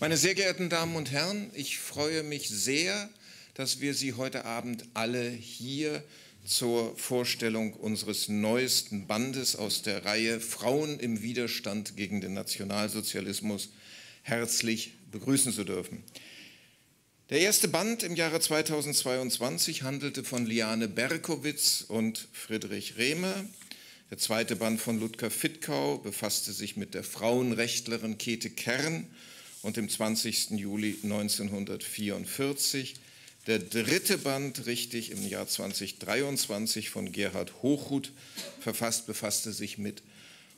Meine sehr geehrten Damen und Herren, ich freue mich sehr, dass wir Sie heute Abend alle hier zur Vorstellung unseres neuesten Bandes aus der Reihe Frauen im Widerstand gegen den Nationalsozialismus herzlich begrüßen zu dürfen. Der erste Band im Jahre 2022 handelte von Liane Berkowitz und Friedrich Rehmer. Der zweite Band von Ludger Fittkau befasste sich mit der Frauenrechtlerin Käthe Kern und dem 20. Juli 1944 der dritte Band, richtig im Jahr 2023 von Gerhard Hochhuth verfasst, befasste sich mit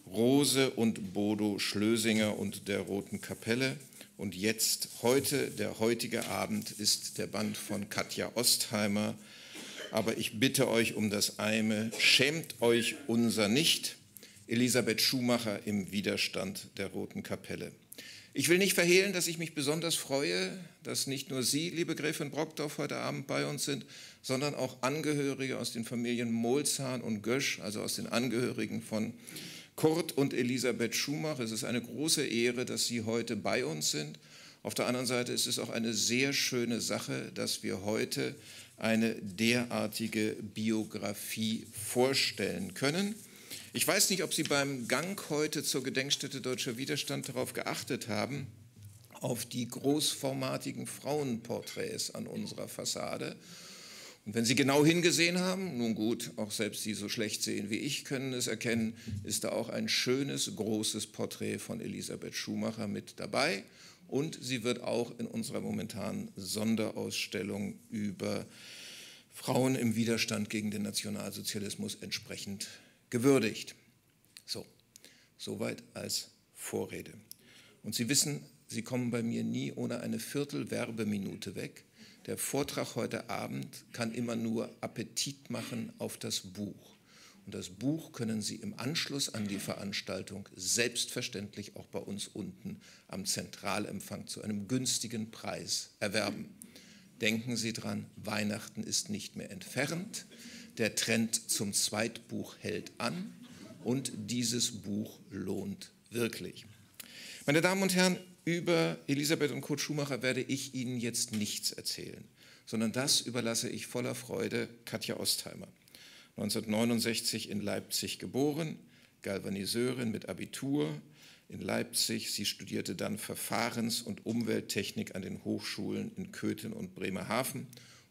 Rose und Bodo Schlösinger und der Roten Kapelle. Und jetzt, heute, der heutige Abend, ist der Band von Katja Ostheimer. Aber ich bitte euch um das eine, schämt euch unser nicht. Elisabeth Schumacher im Widerstand der Roten Kapelle. Ich will nicht verhehlen, dass ich mich besonders freue, dass nicht nur Sie, liebe Gräfin Brockdorf, heute Abend bei uns sind, sondern auch Angehörige aus den Familien Molzahn und Gösch, also aus den Angehörigen von Kurt und Elisabeth Schumach. Es ist eine große Ehre, dass Sie heute bei uns sind. Auf der anderen Seite ist es auch eine sehr schöne Sache, dass wir heute eine derartige Biografie vorstellen können. Ich weiß nicht, ob Sie beim Gang heute zur Gedenkstätte Deutscher Widerstand darauf geachtet haben, auf die großformatigen Frauenporträts an unserer Fassade. Und wenn Sie genau hingesehen haben, nun gut, auch selbst die so schlecht sehen wie ich können es erkennen, ist da auch ein schönes, großes Porträt von Elisabeth Schumacher mit dabei. Und sie wird auch in unserer momentanen Sonderausstellung über Frauen im Widerstand gegen den Nationalsozialismus entsprechend gewürdigt. So, soweit als Vorrede. Und Sie wissen, Sie kommen bei mir nie ohne eine Viertel-Werbeminute weg. Der Vortrag heute Abend kann immer nur Appetit machen auf das Buch. Und das Buch können Sie im Anschluss an die Veranstaltung selbstverständlich auch bei uns unten am Zentralempfang zu einem günstigen Preis erwerben. Denken Sie dran, Weihnachten ist nicht mehr entfernt. Der Trend zum Zweitbuch hält an und dieses Buch lohnt wirklich. Meine Damen und Herren, über Elisabeth und Kurt Schumacher werde ich Ihnen jetzt nichts erzählen, sondern das überlasse ich voller Freude Katja Ostheimer. 1969 in Leipzig geboren, Galvaniseurin mit Abitur in Leipzig. Sie studierte dann Verfahrens- und Umwelttechnik an den Hochschulen in Köthen und Bremerhaven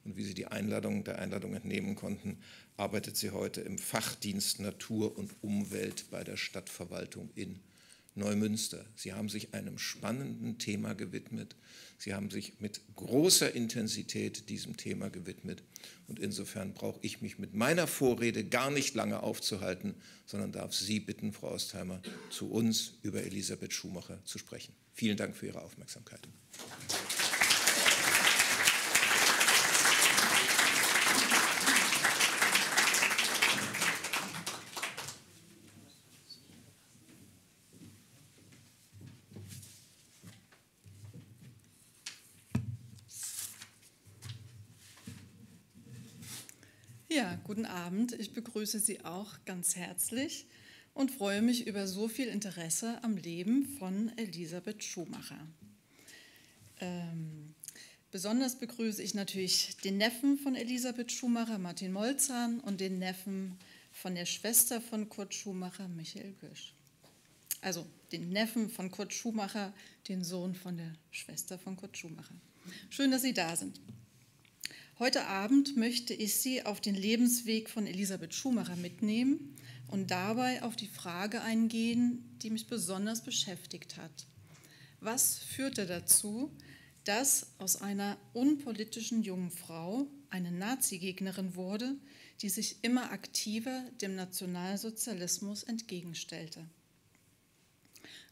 und wie Sie die Einladung der Einladung entnehmen konnten, arbeitet sie heute im Fachdienst Natur und Umwelt bei der Stadtverwaltung in Neumünster. Sie haben sich einem spannenden Thema gewidmet. Sie haben sich mit großer Intensität diesem Thema gewidmet. Und insofern brauche ich mich mit meiner Vorrede gar nicht lange aufzuhalten, sondern darf Sie bitten, Frau Ostheimer, zu uns über Elisabeth Schumacher zu sprechen. Vielen Dank für Ihre Aufmerksamkeit. Ja, guten Abend. Ich begrüße Sie auch ganz herzlich und freue mich über so viel Interesse am Leben von Elisabeth Schumacher. Ähm, besonders begrüße ich natürlich den Neffen von Elisabeth Schumacher, Martin Molzahn, und den Neffen von der Schwester von Kurt Schumacher, Michael Gösch. Also den Neffen von Kurt Schumacher, den Sohn von der Schwester von Kurt Schumacher. Schön, dass Sie da sind. Heute Abend möchte ich Sie auf den Lebensweg von Elisabeth Schumacher mitnehmen und dabei auf die Frage eingehen, die mich besonders beschäftigt hat. Was führte dazu, dass aus einer unpolitischen jungen Frau eine Nazi-Gegnerin wurde, die sich immer aktiver dem Nationalsozialismus entgegenstellte?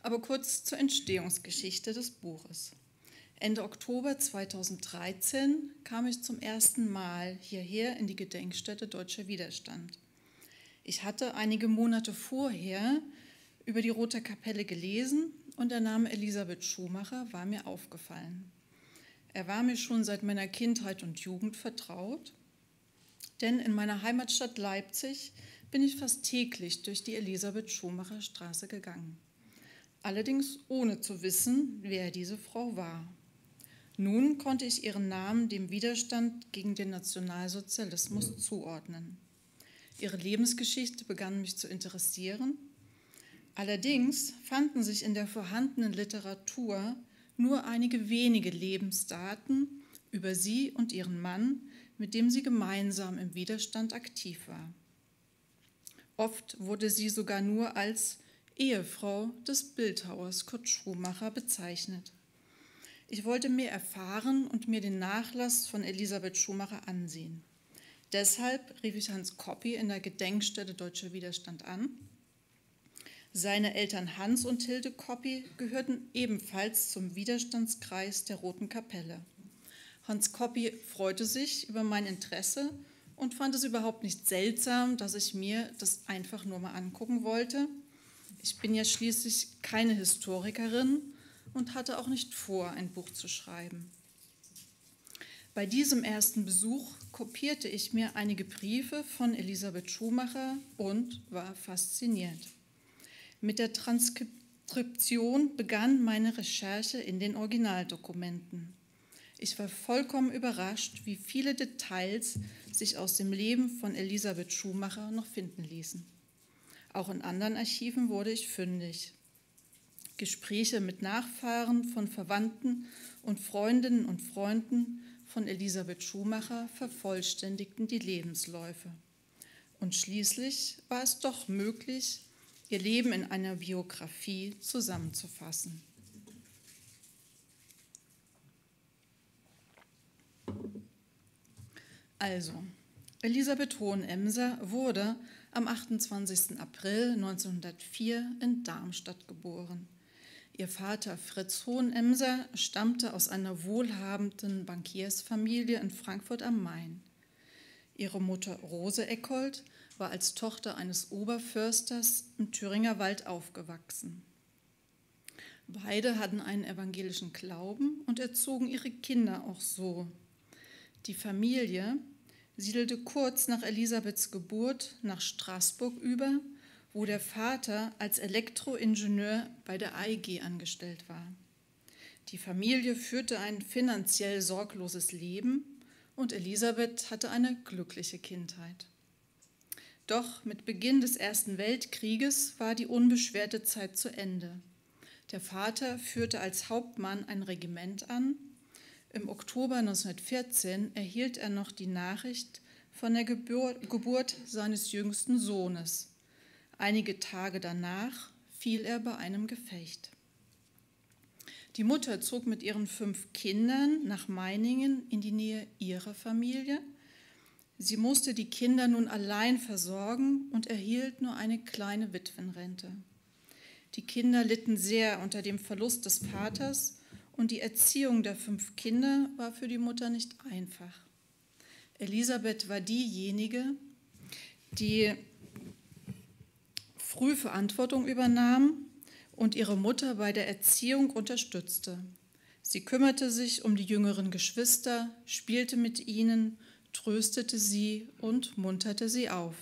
Aber kurz zur Entstehungsgeschichte des Buches. Ende Oktober 2013 kam ich zum ersten Mal hierher in die Gedenkstätte Deutscher Widerstand. Ich hatte einige Monate vorher über die Rote Kapelle gelesen und der Name Elisabeth Schumacher war mir aufgefallen. Er war mir schon seit meiner Kindheit und Jugend vertraut, denn in meiner Heimatstadt Leipzig bin ich fast täglich durch die Elisabeth Schumacher Straße gegangen. allerdings ohne zu wissen, wer diese Frau war. Nun konnte ich ihren Namen dem Widerstand gegen den Nationalsozialismus zuordnen. Ihre Lebensgeschichte begann mich zu interessieren. Allerdings fanden sich in der vorhandenen Literatur nur einige wenige Lebensdaten über sie und ihren Mann, mit dem sie gemeinsam im Widerstand aktiv war. Oft wurde sie sogar nur als Ehefrau des Bildhauers Kurt Schumacher bezeichnet. Ich wollte mehr erfahren und mir den Nachlass von Elisabeth Schumacher ansehen. Deshalb rief ich Hans Koppi in der Gedenkstätte Deutscher Widerstand an. Seine Eltern Hans und Hilde Koppi gehörten ebenfalls zum Widerstandskreis der Roten Kapelle. Hans Koppi freute sich über mein Interesse und fand es überhaupt nicht seltsam, dass ich mir das einfach nur mal angucken wollte. Ich bin ja schließlich keine Historikerin und hatte auch nicht vor, ein Buch zu schreiben. Bei diesem ersten Besuch kopierte ich mir einige Briefe von Elisabeth Schumacher und war fasziniert. Mit der Transkription begann meine Recherche in den Originaldokumenten. Ich war vollkommen überrascht, wie viele Details sich aus dem Leben von Elisabeth Schumacher noch finden ließen. Auch in anderen Archiven wurde ich fündig. Gespräche mit Nachfahren von Verwandten und Freundinnen und Freunden von Elisabeth Schumacher vervollständigten die Lebensläufe. Und schließlich war es doch möglich, ihr Leben in einer Biografie zusammenzufassen. Also, Elisabeth Hohenemser wurde am 28. April 1904 in Darmstadt geboren. Ihr Vater Fritz Hohenemser stammte aus einer wohlhabenden Bankiersfamilie in Frankfurt am Main. Ihre Mutter Rose Eckold war als Tochter eines Oberförsters im Thüringer Wald aufgewachsen. Beide hatten einen evangelischen Glauben und erzogen ihre Kinder auch so. Die Familie siedelte kurz nach Elisabeths Geburt nach Straßburg über wo der Vater als Elektroingenieur bei der AEG angestellt war. Die Familie führte ein finanziell sorgloses Leben und Elisabeth hatte eine glückliche Kindheit. Doch mit Beginn des Ersten Weltkrieges war die unbeschwerte Zeit zu Ende. Der Vater führte als Hauptmann ein Regiment an. Im Oktober 1914 erhielt er noch die Nachricht von der Geburt seines jüngsten Sohnes. Einige Tage danach fiel er bei einem Gefecht. Die Mutter zog mit ihren fünf Kindern nach Meiningen in die Nähe ihrer Familie. Sie musste die Kinder nun allein versorgen und erhielt nur eine kleine Witwenrente. Die Kinder litten sehr unter dem Verlust des Vaters und die Erziehung der fünf Kinder war für die Mutter nicht einfach. Elisabeth war diejenige, die früh Verantwortung übernahm und ihre Mutter bei der Erziehung unterstützte. Sie kümmerte sich um die jüngeren Geschwister, spielte mit ihnen, tröstete sie und munterte sie auf.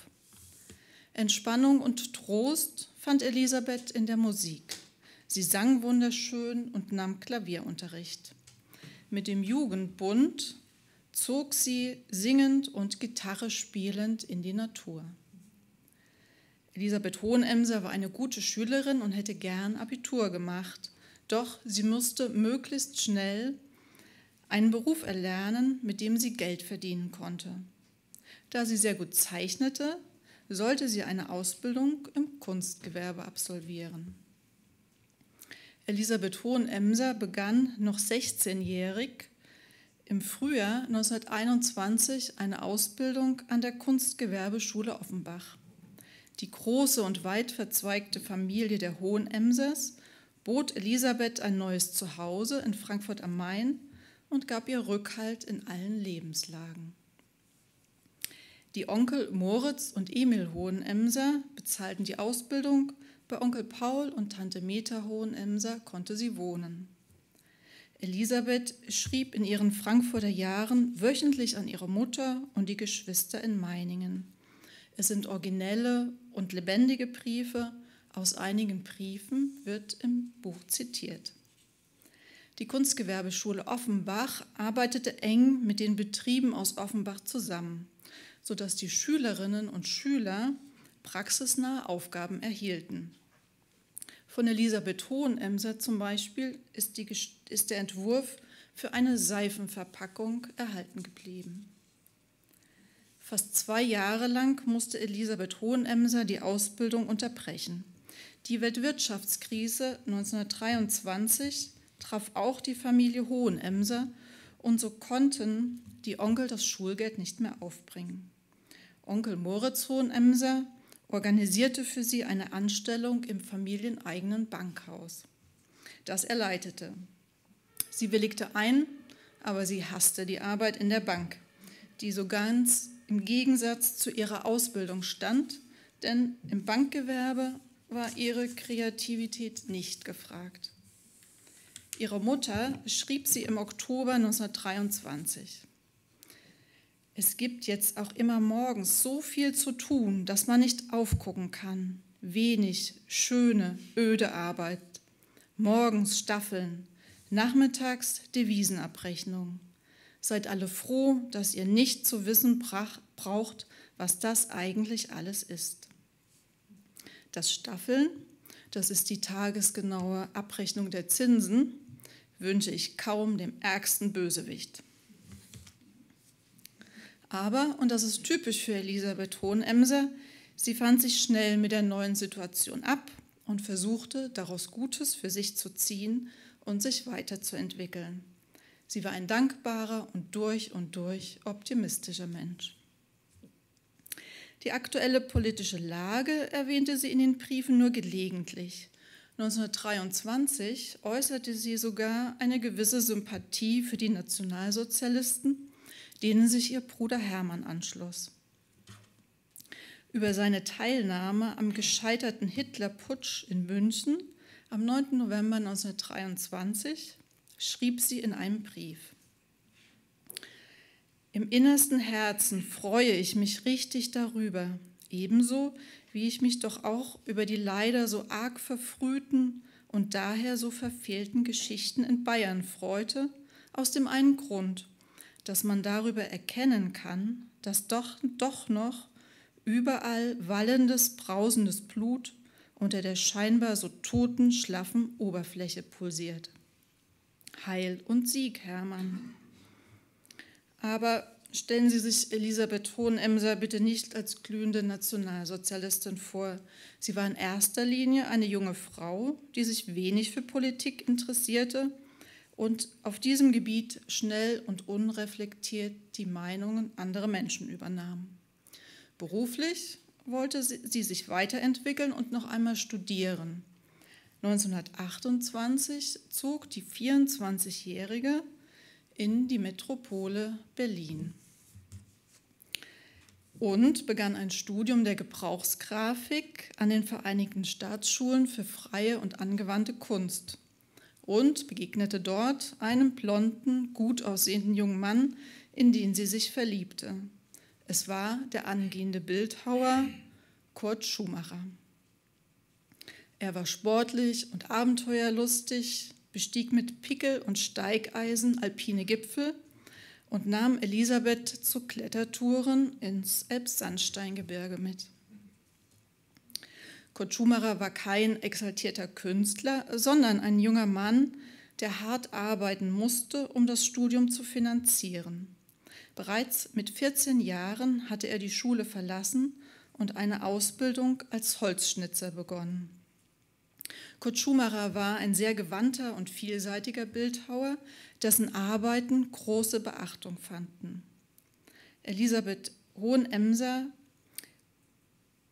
Entspannung und Trost fand Elisabeth in der Musik. Sie sang wunderschön und nahm Klavierunterricht. Mit dem Jugendbund zog sie singend und Gitarre spielend in die Natur. Elisabeth Hohenemser war eine gute Schülerin und hätte gern Abitur gemacht. Doch sie musste möglichst schnell einen Beruf erlernen, mit dem sie Geld verdienen konnte. Da sie sehr gut zeichnete, sollte sie eine Ausbildung im Kunstgewerbe absolvieren. Elisabeth Hohenemser begann noch 16-jährig im Frühjahr 1921 eine Ausbildung an der Kunstgewerbeschule Offenbach. Die große und weit verzweigte Familie der Hohenemsers bot Elisabeth ein neues Zuhause in Frankfurt am Main und gab ihr Rückhalt in allen Lebenslagen. Die Onkel Moritz und Emil Hohenemser bezahlten die Ausbildung, bei Onkel Paul und Tante Meta Hohenemser konnte sie wohnen. Elisabeth schrieb in ihren Frankfurter Jahren wöchentlich an ihre Mutter und die Geschwister in Meiningen. Es sind originelle und lebendige Briefe, aus einigen Briefen wird im Buch zitiert. Die Kunstgewerbeschule Offenbach arbeitete eng mit den Betrieben aus Offenbach zusammen, sodass die Schülerinnen und Schüler praxisnahe Aufgaben erhielten. Von Elisabeth Hohenemser zum Beispiel ist, die, ist der Entwurf für eine Seifenverpackung erhalten geblieben. Fast zwei Jahre lang musste Elisabeth Hohenemser die Ausbildung unterbrechen. Die Weltwirtschaftskrise 1923 traf auch die Familie Hohenemser und so konnten die Onkel das Schulgeld nicht mehr aufbringen. Onkel Moritz Hohenemser organisierte für sie eine Anstellung im familieneigenen Bankhaus, das er leitete. Sie willigte ein, aber sie hasste die Arbeit in der Bank, die so ganz im Gegensatz zu ihrer Ausbildung stand, denn im Bankgewerbe war ihre Kreativität nicht gefragt. Ihre Mutter schrieb sie im Oktober 1923. Es gibt jetzt auch immer morgens so viel zu tun, dass man nicht aufgucken kann. Wenig, schöne, öde Arbeit. Morgens Staffeln, nachmittags Devisenabrechnung. Seid alle froh, dass ihr nicht zu wissen braucht, was das eigentlich alles ist. Das Staffeln, das ist die tagesgenaue Abrechnung der Zinsen, wünsche ich kaum dem ärgsten Bösewicht. Aber, und das ist typisch für Elisabeth Hohenemser, sie fand sich schnell mit der neuen Situation ab und versuchte, daraus Gutes für sich zu ziehen und sich weiterzuentwickeln. Sie war ein dankbarer und durch und durch optimistischer Mensch. Die aktuelle politische Lage erwähnte sie in den Briefen nur gelegentlich. 1923 äußerte sie sogar eine gewisse Sympathie für die Nationalsozialisten, denen sich ihr Bruder Hermann anschloss. Über seine Teilnahme am gescheiterten Hitlerputsch in München am 9. November 1923 schrieb sie in einem Brief. Im innersten Herzen freue ich mich richtig darüber, ebenso wie ich mich doch auch über die leider so arg verfrühten und daher so verfehlten Geschichten in Bayern freute, aus dem einen Grund, dass man darüber erkennen kann, dass doch, doch noch überall wallendes, brausendes Blut unter der scheinbar so toten, schlaffen Oberfläche pulsiert. Heil und Sieg, Hermann. Aber stellen Sie sich Elisabeth Hohenemser bitte nicht als glühende Nationalsozialistin vor. Sie war in erster Linie eine junge Frau, die sich wenig für Politik interessierte und auf diesem Gebiet schnell und unreflektiert die Meinungen anderer Menschen übernahm. Beruflich wollte sie sich weiterentwickeln und noch einmal studieren. 1928 zog die 24-Jährige in die Metropole Berlin und begann ein Studium der Gebrauchsgrafik an den Vereinigten Staatsschulen für freie und angewandte Kunst und begegnete dort einem blonden, gut aussehenden jungen Mann, in den sie sich verliebte. Es war der angehende Bildhauer Kurt Schumacher. Er war sportlich und abenteuerlustig, bestieg mit Pickel und Steigeisen alpine Gipfel und nahm Elisabeth zu Klettertouren ins Elbsandsteingebirge mit. Kurt Schumacher war kein exaltierter Künstler, sondern ein junger Mann, der hart arbeiten musste, um das Studium zu finanzieren. Bereits mit 14 Jahren hatte er die Schule verlassen und eine Ausbildung als Holzschnitzer begonnen. Kurt Schumacher war ein sehr gewandter und vielseitiger Bildhauer, dessen Arbeiten große Beachtung fanden. Elisabeth Hohenemser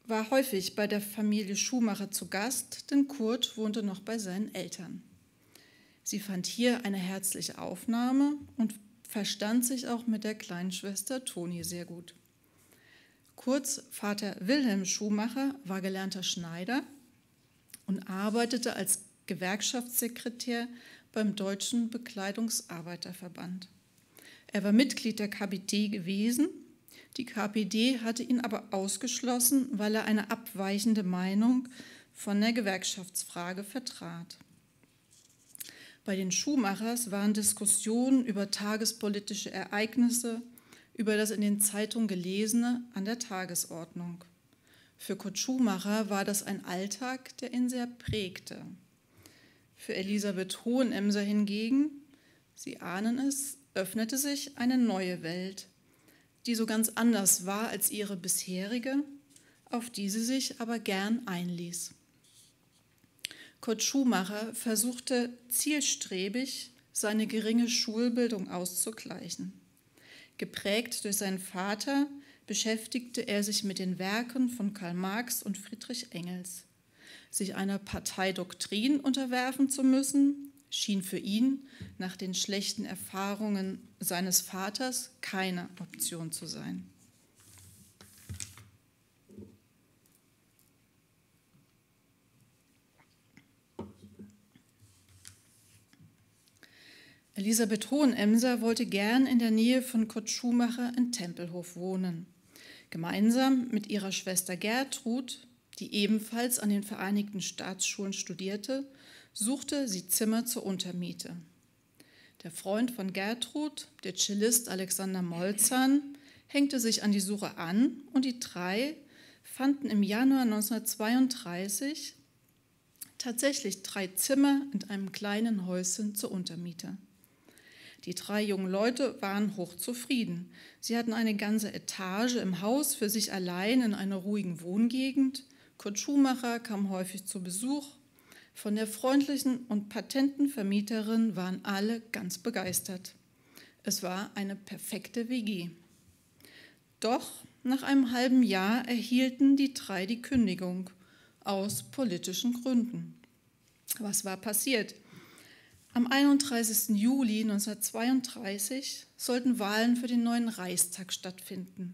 war häufig bei der Familie Schumacher zu Gast, denn Kurt wohnte noch bei seinen Eltern. Sie fand hier eine herzliche Aufnahme und verstand sich auch mit der kleinen Schwester Toni sehr gut. Kurz Vater Wilhelm Schumacher war gelernter Schneider und arbeitete als Gewerkschaftssekretär beim Deutschen Bekleidungsarbeiterverband. Er war Mitglied der KPD gewesen die KPD hatte ihn aber ausgeschlossen, weil er eine abweichende Meinung von der Gewerkschaftsfrage vertrat. Bei den Schuhmachers waren Diskussionen über tagespolitische Ereignisse, über das in den Zeitungen Gelesene an der Tagesordnung. Für Kurt Schumacher war das ein Alltag, der ihn sehr prägte. Für Elisabeth Hohenemser hingegen, Sie ahnen es, öffnete sich eine neue Welt, die so ganz anders war als ihre bisherige, auf die sie sich aber gern einließ. Kurt Schumacher versuchte zielstrebig, seine geringe Schulbildung auszugleichen. Geprägt durch seinen Vater beschäftigte er sich mit den Werken von Karl Marx und Friedrich Engels. Sich einer Parteidoktrin unterwerfen zu müssen, schien für ihn nach den schlechten Erfahrungen seines Vaters keine Option zu sein. Elisabeth Hohenemser wollte gern in der Nähe von Kurt Schumacher in Tempelhof wohnen. Gemeinsam mit ihrer Schwester Gertrud, die ebenfalls an den Vereinigten Staatsschulen studierte, suchte sie Zimmer zur Untermiete. Der Freund von Gertrud, der Cellist Alexander Molzahn, hängte sich an die Suche an und die drei fanden im Januar 1932 tatsächlich drei Zimmer in einem kleinen Häuschen zur Untermiete. Die drei jungen Leute waren hochzufrieden. Sie hatten eine ganze Etage im Haus für sich allein in einer ruhigen Wohngegend. Kurt Schumacher kam häufig zu Besuch. Von der freundlichen und patenten Vermieterin waren alle ganz begeistert. Es war eine perfekte WG. Doch nach einem halben Jahr erhielten die drei die Kündigung aus politischen Gründen. Was war passiert? Am 31. Juli 1932 sollten Wahlen für den neuen Reichstag stattfinden.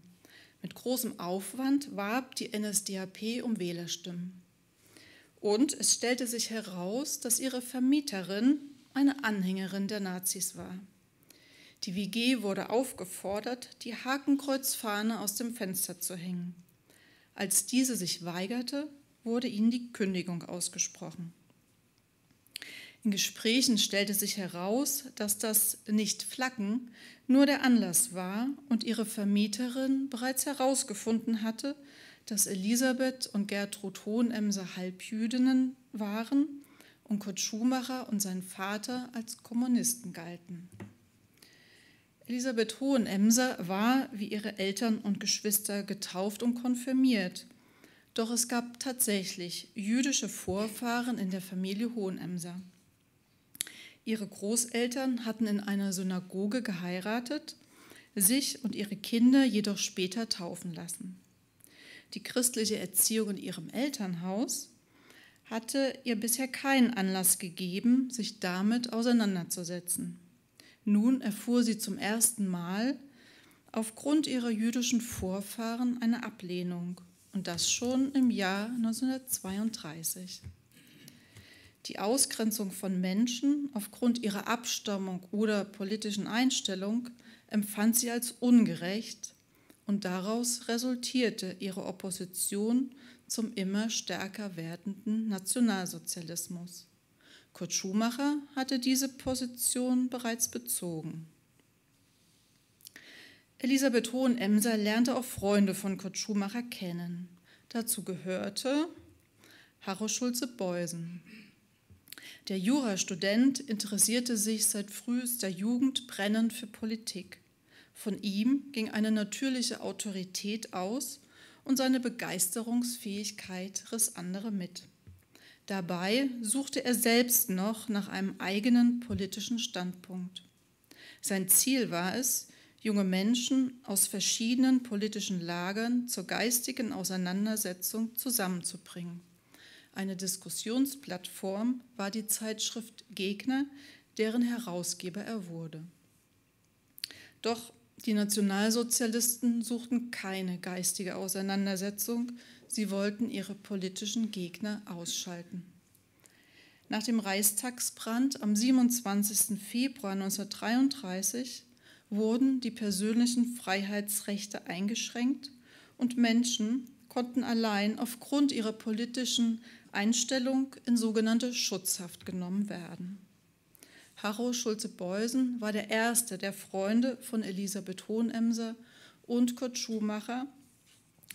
Mit großem Aufwand warb die NSDAP um Wählerstimmen. Und es stellte sich heraus, dass ihre Vermieterin eine Anhängerin der Nazis war. Die WG wurde aufgefordert, die Hakenkreuzfahne aus dem Fenster zu hängen. Als diese sich weigerte, wurde ihnen die Kündigung ausgesprochen. In Gesprächen stellte sich heraus, dass das nicht Flaggen nur der Anlass war und ihre Vermieterin bereits herausgefunden hatte, dass Elisabeth und Gertrud Hohenemser Halbjüdinnen waren und Kurt Schumacher und sein Vater als Kommunisten galten. Elisabeth Hohenemser war wie ihre Eltern und Geschwister getauft und konfirmiert. Doch es gab tatsächlich jüdische Vorfahren in der Familie Hohenemser. Ihre Großeltern hatten in einer Synagoge geheiratet, sich und ihre Kinder jedoch später taufen lassen. Die christliche Erziehung in ihrem Elternhaus hatte ihr bisher keinen Anlass gegeben, sich damit auseinanderzusetzen. Nun erfuhr sie zum ersten Mal aufgrund ihrer jüdischen Vorfahren eine Ablehnung und das schon im Jahr 1932. Die Ausgrenzung von Menschen aufgrund ihrer Abstammung oder politischen Einstellung empfand sie als ungerecht und daraus resultierte ihre Opposition zum immer stärker werdenden Nationalsozialismus. Kurt Schumacher hatte diese Position bereits bezogen. Elisabeth Hohenemser lernte auch Freunde von Kurt Schumacher kennen. Dazu gehörte Harro Schulze-Beusen. Der Jurastudent interessierte sich seit frühester Jugend brennend für Politik. Von ihm ging eine natürliche Autorität aus und seine Begeisterungsfähigkeit riss andere mit. Dabei suchte er selbst noch nach einem eigenen politischen Standpunkt. Sein Ziel war es, junge Menschen aus verschiedenen politischen Lagern zur geistigen Auseinandersetzung zusammenzubringen. Eine Diskussionsplattform war die Zeitschrift Gegner, deren Herausgeber er wurde. Doch die Nationalsozialisten suchten keine geistige Auseinandersetzung, sie wollten ihre politischen Gegner ausschalten. Nach dem Reichstagsbrand am 27. Februar 1933 wurden die persönlichen Freiheitsrechte eingeschränkt und Menschen konnten allein aufgrund ihrer politischen Einstellung in sogenannte Schutzhaft genommen werden. Harro Schulze-Beusen war der erste der Freunde von Elisabeth Hohenemser und Kurt Schumacher,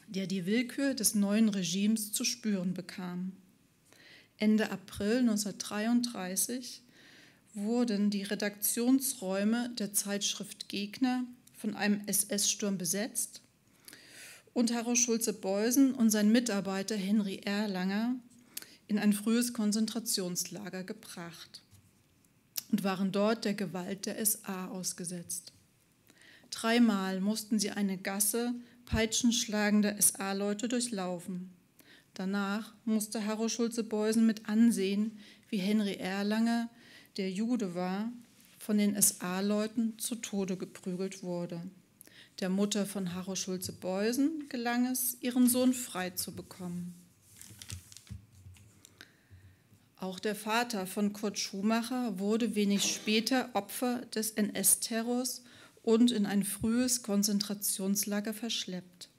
der die Willkür des neuen Regimes zu spüren bekam. Ende April 1933 wurden die Redaktionsräume der Zeitschrift Gegner von einem SS-Sturm besetzt und Harro Schulze-Beusen und sein Mitarbeiter Henry Erlanger in ein frühes Konzentrationslager gebracht und waren dort der Gewalt der SA ausgesetzt. Dreimal mussten sie eine Gasse peitschenschlagender SA-Leute durchlaufen. Danach musste Harro Schulze-Beusen mit ansehen, wie Henry Erlanger, der Jude war, von den SA-Leuten zu Tode geprügelt wurde. Der Mutter von Harro Schulze-Beusen gelang es, ihren Sohn frei zu bekommen. Auch der Vater von Kurt Schumacher wurde wenig später Opfer des NS-Terrors und in ein frühes Konzentrationslager verschleppt.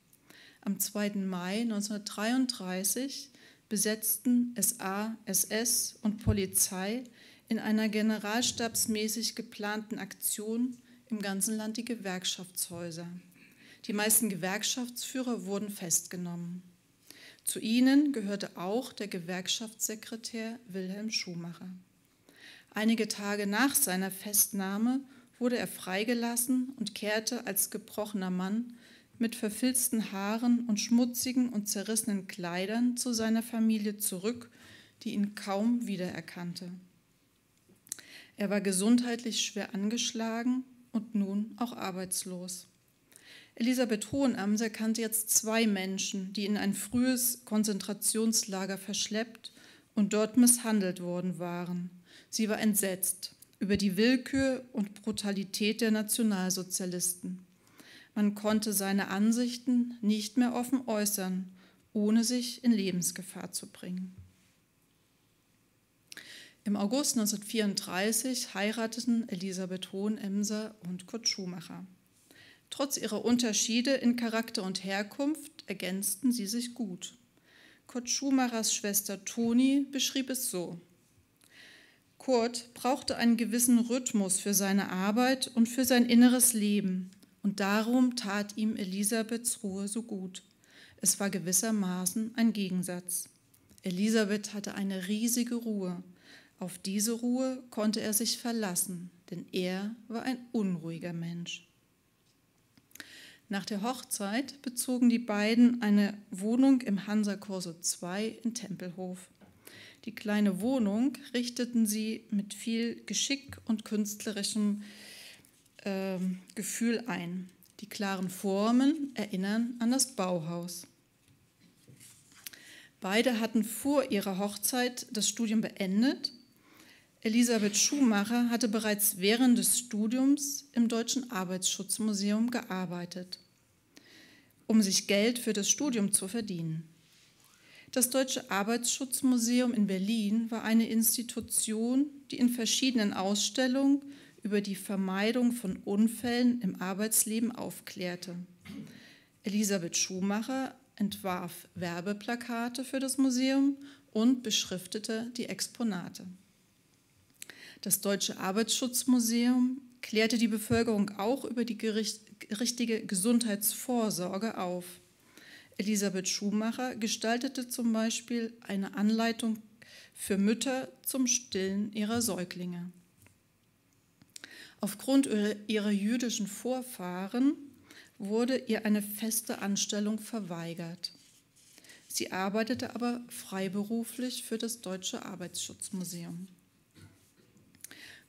Am 2. Mai 1933 besetzten SA, SS und Polizei in einer generalstabsmäßig geplanten Aktion im ganzen Land die Gewerkschaftshäuser. Die meisten Gewerkschaftsführer wurden festgenommen. Zu ihnen gehörte auch der Gewerkschaftssekretär Wilhelm Schumacher. Einige Tage nach seiner Festnahme wurde er freigelassen und kehrte als gebrochener Mann mit verfilzten Haaren und schmutzigen und zerrissenen Kleidern zu seiner Familie zurück, die ihn kaum wiedererkannte. Er war gesundheitlich schwer angeschlagen und nun auch arbeitslos. Elisabeth Hohenamser kannte jetzt zwei Menschen, die in ein frühes Konzentrationslager verschleppt und dort misshandelt worden waren. Sie war entsetzt über die Willkür und Brutalität der Nationalsozialisten. Man konnte seine Ansichten nicht mehr offen äußern, ohne sich in Lebensgefahr zu bringen. Im August 1934 heirateten Elisabeth Hohenemser und Kurt Schumacher. Trotz ihrer Unterschiede in Charakter und Herkunft ergänzten sie sich gut. Kurt Schumachers Schwester Toni beschrieb es so. Kurt brauchte einen gewissen Rhythmus für seine Arbeit und für sein inneres Leben. Und darum tat ihm Elisabeths Ruhe so gut. Es war gewissermaßen ein Gegensatz. Elisabeth hatte eine riesige Ruhe. Auf diese Ruhe konnte er sich verlassen, denn er war ein unruhiger Mensch. Nach der Hochzeit bezogen die beiden eine Wohnung im Hansa-Korso II in Tempelhof. Die kleine Wohnung richteten sie mit viel Geschick und künstlerischem äh, Gefühl ein. Die klaren Formen erinnern an das Bauhaus. Beide hatten vor ihrer Hochzeit das Studium beendet. Elisabeth Schumacher hatte bereits während des Studiums im Deutschen Arbeitsschutzmuseum gearbeitet, um sich Geld für das Studium zu verdienen. Das Deutsche Arbeitsschutzmuseum in Berlin war eine Institution, die in verschiedenen Ausstellungen über die Vermeidung von Unfällen im Arbeitsleben aufklärte. Elisabeth Schumacher entwarf Werbeplakate für das Museum und beschriftete die Exponate. Das Deutsche Arbeitsschutzmuseum klärte die Bevölkerung auch über die richtige Gesundheitsvorsorge auf. Elisabeth Schumacher gestaltete zum Beispiel eine Anleitung für Mütter zum Stillen ihrer Säuglinge. Aufgrund ihrer jüdischen Vorfahren wurde ihr eine feste Anstellung verweigert. Sie arbeitete aber freiberuflich für das Deutsche Arbeitsschutzmuseum.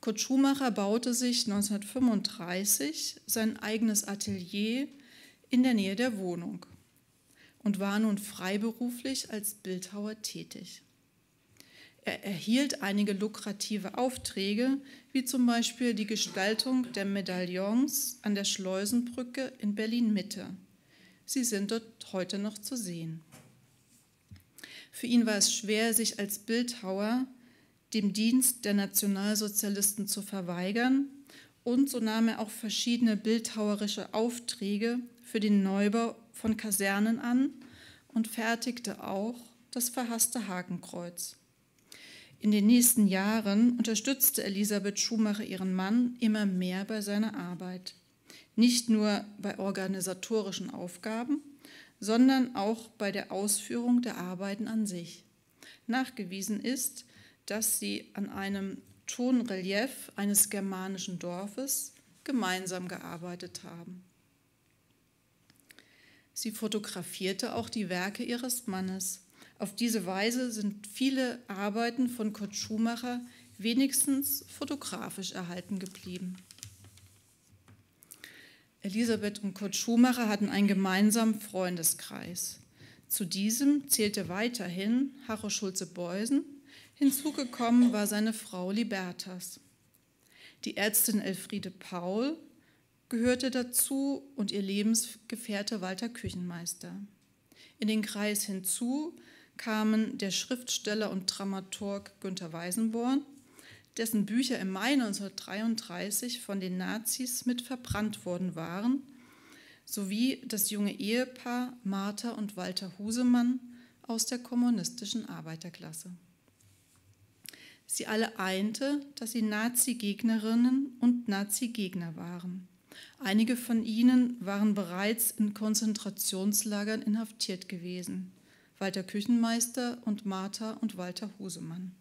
Kurt Schumacher baute sich 1935 sein eigenes Atelier in der Nähe der Wohnung und war nun freiberuflich als Bildhauer tätig. Er erhielt einige lukrative Aufträge, wie zum Beispiel die Gestaltung der Medaillons an der Schleusenbrücke in Berlin-Mitte. Sie sind dort heute noch zu sehen. Für ihn war es schwer, sich als Bildhauer dem Dienst der Nationalsozialisten zu verweigern und so nahm er auch verschiedene bildhauerische Aufträge für den Neubau von Kasernen an und fertigte auch das verhasste Hakenkreuz. In den nächsten Jahren unterstützte Elisabeth Schumacher ihren Mann immer mehr bei seiner Arbeit. Nicht nur bei organisatorischen Aufgaben, sondern auch bei der Ausführung der Arbeiten an sich. Nachgewiesen ist, dass sie an einem Tonrelief eines germanischen Dorfes gemeinsam gearbeitet haben. Sie fotografierte auch die Werke ihres Mannes. Auf diese Weise sind viele Arbeiten von Kurt Schumacher wenigstens fotografisch erhalten geblieben. Elisabeth und Kurt Schumacher hatten einen gemeinsamen Freundeskreis. Zu diesem zählte weiterhin Harro Schulze-Beusen, hinzugekommen war seine Frau Libertas. Die Ärztin Elfriede Paul gehörte dazu und ihr Lebensgefährte Walter Küchenmeister. In den Kreis hinzu kamen der Schriftsteller und Dramaturg Günter Weisenborn, dessen Bücher im Mai 1933 von den Nazis mit verbrannt worden waren, sowie das junge Ehepaar Martha und Walter Husemann aus der kommunistischen Arbeiterklasse. Sie alle einte, dass sie Nazi-Gegnerinnen und Nazi-Gegner waren. Einige von ihnen waren bereits in Konzentrationslagern inhaftiert gewesen. Walter Küchenmeister und Martha und Walter Husemann.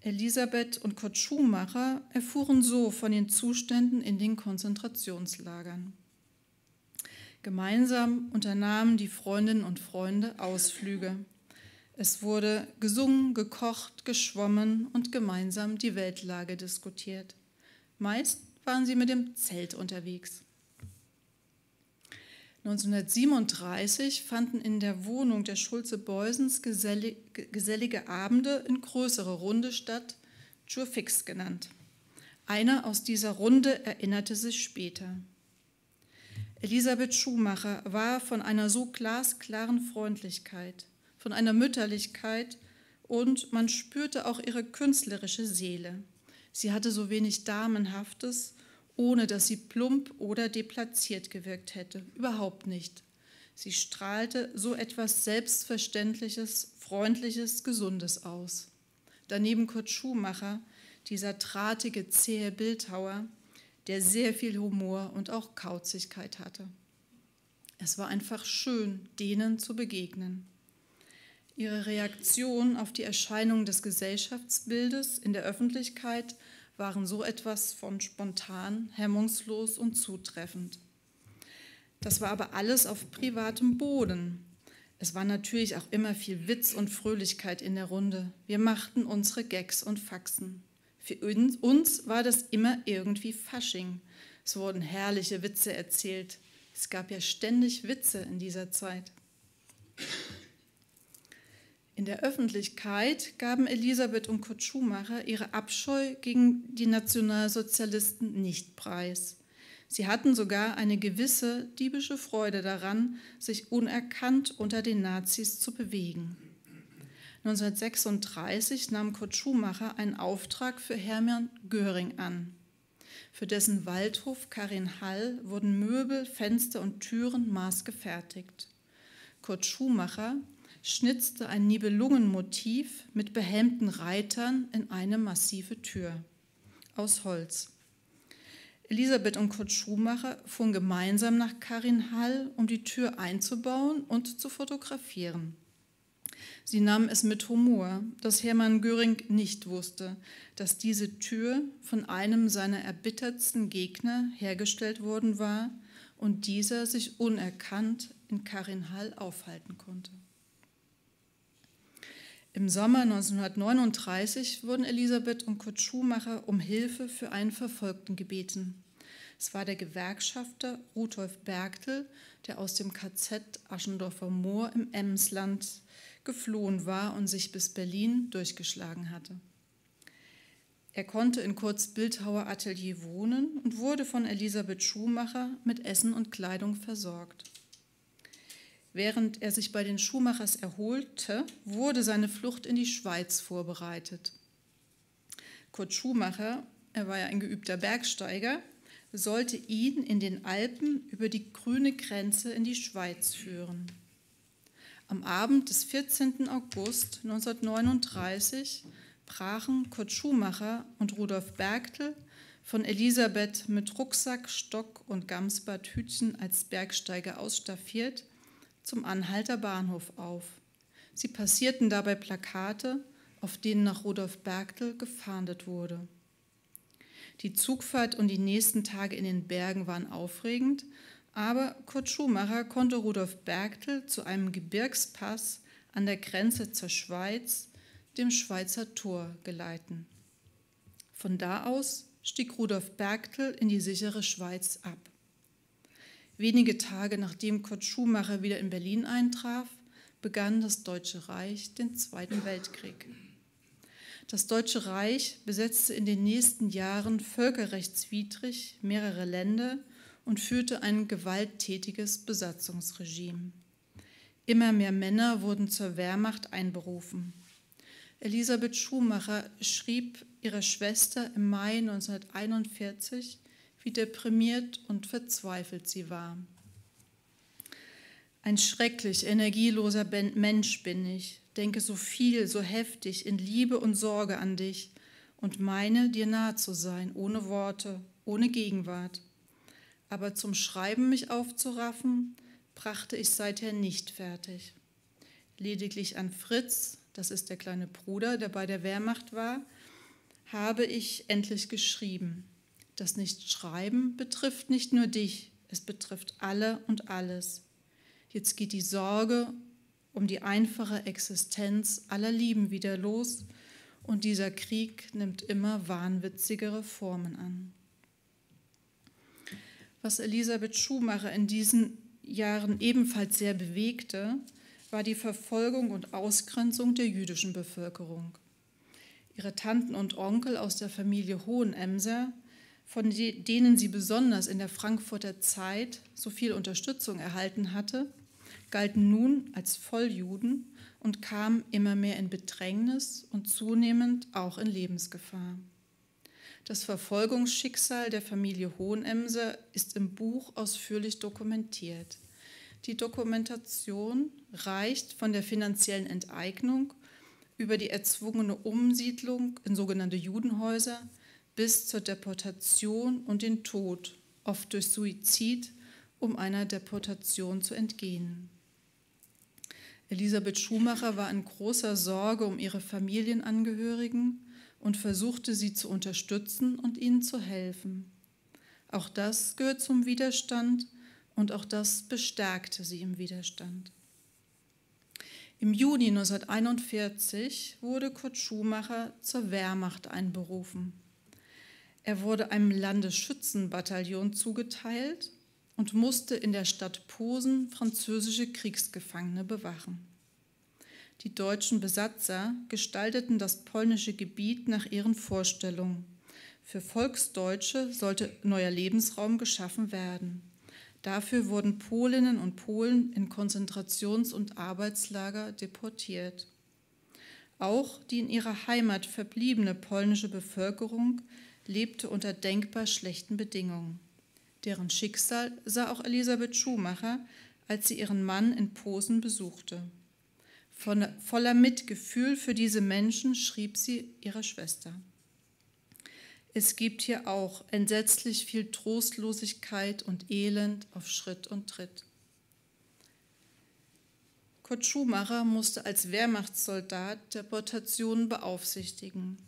Elisabeth und Kurt Schumacher erfuhren so von den Zuständen in den Konzentrationslagern. Gemeinsam unternahmen die Freundinnen und Freunde Ausflüge. Es wurde gesungen, gekocht, geschwommen und gemeinsam die Weltlage diskutiert. Meist waren sie mit dem Zelt unterwegs. 1937 fanden in der Wohnung der Schulze-Beusens gesellige Abende in größerer Runde statt, Jurfix genannt. Einer aus dieser Runde erinnerte sich später. Elisabeth Schumacher war von einer so glasklaren Freundlichkeit, von einer Mütterlichkeit und man spürte auch ihre künstlerische Seele. Sie hatte so wenig Damenhaftes ohne dass sie plump oder deplatziert gewirkt hätte. Überhaupt nicht. Sie strahlte so etwas Selbstverständliches, Freundliches, Gesundes aus. Daneben Kurt Schumacher, dieser drahtige, zähe Bildhauer, der sehr viel Humor und auch Kauzigkeit hatte. Es war einfach schön, denen zu begegnen. Ihre Reaktion auf die Erscheinung des Gesellschaftsbildes in der Öffentlichkeit waren so etwas von spontan, hemmungslos und zutreffend. Das war aber alles auf privatem Boden. Es war natürlich auch immer viel Witz und Fröhlichkeit in der Runde. Wir machten unsere Gags und Faxen. Für uns, uns war das immer irgendwie Fasching. Es wurden herrliche Witze erzählt. Es gab ja ständig Witze in dieser Zeit. In der Öffentlichkeit gaben Elisabeth und Kurt Schumacher ihre Abscheu gegen die Nationalsozialisten nicht preis. Sie hatten sogar eine gewisse diebische Freude daran, sich unerkannt unter den Nazis zu bewegen. 1936 nahm Kurt Schumacher einen Auftrag für Hermann Göring an. Für dessen Waldhof Karin Hall wurden Möbel, Fenster und Türen maßgefertigt. Kurt Schumacher schnitzte ein Nibelungenmotiv mit behelmten Reitern in eine massive Tür aus Holz. Elisabeth und Kurt Schumacher fuhren gemeinsam nach Karinhall, um die Tür einzubauen und zu fotografieren. Sie nahmen es mit Humor, dass Hermann Göring nicht wusste, dass diese Tür von einem seiner erbittertsten Gegner hergestellt worden war und dieser sich unerkannt in Karinhall aufhalten konnte. Im Sommer 1939 wurden Elisabeth und Kurt Schumacher um Hilfe für einen Verfolgten gebeten. Es war der Gewerkschafter Rudolf Bergtel, der aus dem KZ Aschendorfer Moor im Emsland geflohen war und sich bis Berlin durchgeschlagen hatte. Er konnte in Kurts Bildhauer Atelier wohnen und wurde von Elisabeth Schumacher mit Essen und Kleidung versorgt. Während er sich bei den Schuhmachers erholte, wurde seine Flucht in die Schweiz vorbereitet. Kurt Schumacher, er war ja ein geübter Bergsteiger, sollte ihn in den Alpen über die grüne Grenze in die Schweiz führen. Am Abend des 14. August 1939 brachen Kurt Schumacher und Rudolf Bergtel von Elisabeth mit Rucksack, Stock und Gamsbad-Hütchen als Bergsteiger ausstaffiert zum Anhalter Bahnhof auf. Sie passierten dabei Plakate, auf denen nach Rudolf Bergtel gefahndet wurde. Die Zugfahrt und die nächsten Tage in den Bergen waren aufregend, aber Kurt Schumacher konnte Rudolf Bergtel zu einem Gebirgspass an der Grenze zur Schweiz, dem Schweizer Tor, geleiten. Von da aus stieg Rudolf Bergtel in die sichere Schweiz ab. Wenige Tage nachdem Kurt Schumacher wieder in Berlin eintraf, begann das Deutsche Reich den Zweiten Weltkrieg. Das Deutsche Reich besetzte in den nächsten Jahren völkerrechtswidrig mehrere Länder und führte ein gewalttätiges Besatzungsregime. Immer mehr Männer wurden zur Wehrmacht einberufen. Elisabeth Schumacher schrieb ihrer Schwester im Mai 1941, wie deprimiert und verzweifelt sie war. Ein schrecklich energieloser Mensch bin ich, denke so viel, so heftig in Liebe und Sorge an dich und meine, dir nahe zu sein, ohne Worte, ohne Gegenwart. Aber zum Schreiben mich aufzuraffen, brachte ich seither nicht fertig. Lediglich an Fritz, das ist der kleine Bruder, der bei der Wehrmacht war, habe ich endlich geschrieben. Das Nichtschreiben betrifft nicht nur dich, es betrifft alle und alles. Jetzt geht die Sorge um die einfache Existenz aller Lieben wieder los und dieser Krieg nimmt immer wahnwitzigere Formen an. Was Elisabeth Schumacher in diesen Jahren ebenfalls sehr bewegte, war die Verfolgung und Ausgrenzung der jüdischen Bevölkerung. Ihre Tanten und Onkel aus der Familie Hohenemser, von denen sie besonders in der Frankfurter Zeit so viel Unterstützung erhalten hatte, galten nun als Volljuden und kamen immer mehr in Bedrängnis und zunehmend auch in Lebensgefahr. Das Verfolgungsschicksal der Familie Hohenemser ist im Buch ausführlich dokumentiert. Die Dokumentation reicht von der finanziellen Enteignung über die erzwungene Umsiedlung in sogenannte Judenhäuser bis zur Deportation und den Tod, oft durch Suizid, um einer Deportation zu entgehen. Elisabeth Schumacher war in großer Sorge um ihre Familienangehörigen und versuchte sie zu unterstützen und ihnen zu helfen. Auch das gehört zum Widerstand und auch das bestärkte sie im Widerstand. Im Juni 1941 wurde Kurt Schumacher zur Wehrmacht einberufen. Er wurde einem Landesschützenbataillon zugeteilt und musste in der Stadt Posen französische Kriegsgefangene bewachen. Die deutschen Besatzer gestalteten das polnische Gebiet nach ihren Vorstellungen. Für Volksdeutsche sollte neuer Lebensraum geschaffen werden. Dafür wurden Polinnen und Polen in Konzentrations- und Arbeitslager deportiert. Auch die in ihrer Heimat verbliebene polnische Bevölkerung lebte unter denkbar schlechten Bedingungen. Deren Schicksal sah auch Elisabeth Schumacher, als sie ihren Mann in Posen besuchte. Von, voller Mitgefühl für diese Menschen schrieb sie ihrer Schwester. Es gibt hier auch entsetzlich viel Trostlosigkeit und Elend auf Schritt und Tritt. Kurt Schumacher musste als Wehrmachtssoldat Deportationen beaufsichtigen.